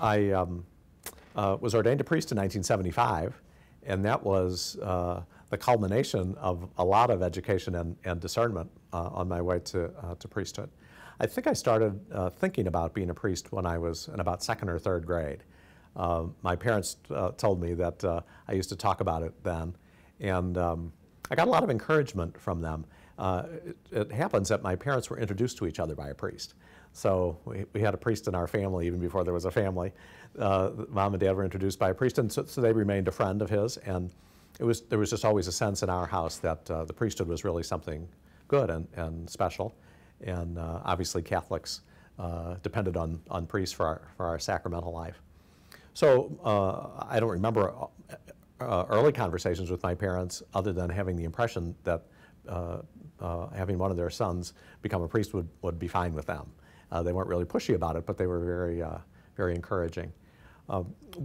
I um, uh, was ordained a priest in 1975, and that was uh, the culmination of a lot of education and, and discernment uh, on my way to, uh, to priesthood. I think I started uh, thinking about being a priest when I was in about second or third grade. Uh, my parents told me that I used to talk about it then, and um, I got a lot of encouragement from them. It, it happens that my parents were introduced to each other by a priest. So we, we had a priest in our family even before there was a family. Uh, mom and dad were introduced by a priest, and so, so, they remained a friend of his. And it was, there was just always a sense in our house that uh, the priesthood was really something good and, and special. And uh, obviously Catholics uh, depended on, on priests for our, for our sacramental life. So uh, I don't remember uh, early conversations with my parents other than having the impression that having one of their sons become a priest would, would be fine with them. Uh, they weren't really pushy about it, but they were very, uh, very encouraging. Uh,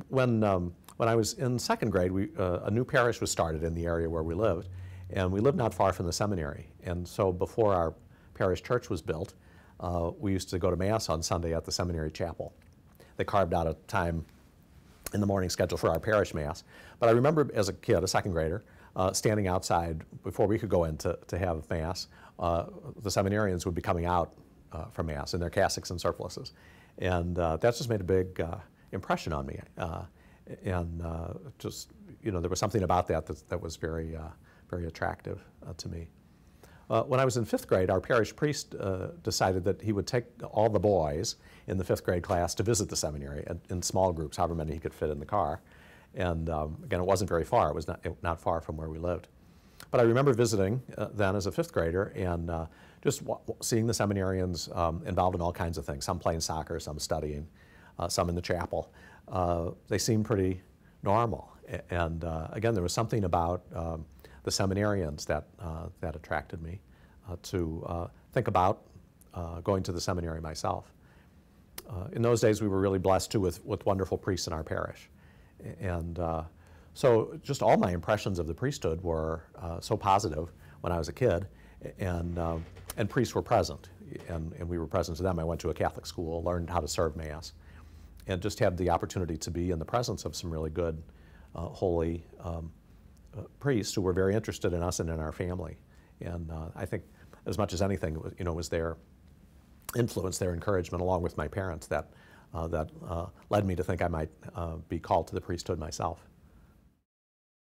when, um, when I was in second grade, we, uh, a new parish was started in the area where we lived, and we lived not far from the seminary. And so before our parish church was built, uh, we used to go to Mass on Sunday at the seminary chapel. They carved out a time in the morning schedule for our parish Mass. But I remember as a kid, a second grader, uh, standing outside before we could go in to, to have Mass. Uh, the seminarians would be coming out uh, from Mass in their cassocks and surplices. And uh, that just made a big uh, impression on me. Uh, and just, you know, there was something about that that, that was very, very attractive to me. When I was in fifth grade, our parish priest decided that he would take all the boys in the fifth grade class to visit the seminary in, in small groups, however many he could fit in the car. And um, again, it wasn't very far. It was not, not far from where we lived. But I remember visiting uh, then as a fifth grader and uh, just seeing the seminarians um, involved in all kinds of things, some playing soccer, some studying, uh, some in the chapel. Uh, they seemed pretty normal. And uh, again, there was something about um, the seminarians that, uh, that attracted me to think about going to the seminary myself. in those days, we were really blessed too with, with wonderful priests in our parish. And so just all my impressions of the priesthood were uh, so positive when I was a kid, and, um, and priests were present, and, and we were present to them. I went to a Catholic school, learned how to serve Mass, and just had the opportunity to be in the presence of some really good, uh, holy um, uh, priests who were very interested in us and in our family. And uh, I think as much as anything, you know, was their influence, their encouragement, along with my parents, that, uh, that uh, led me to think I might be called to the priesthood myself.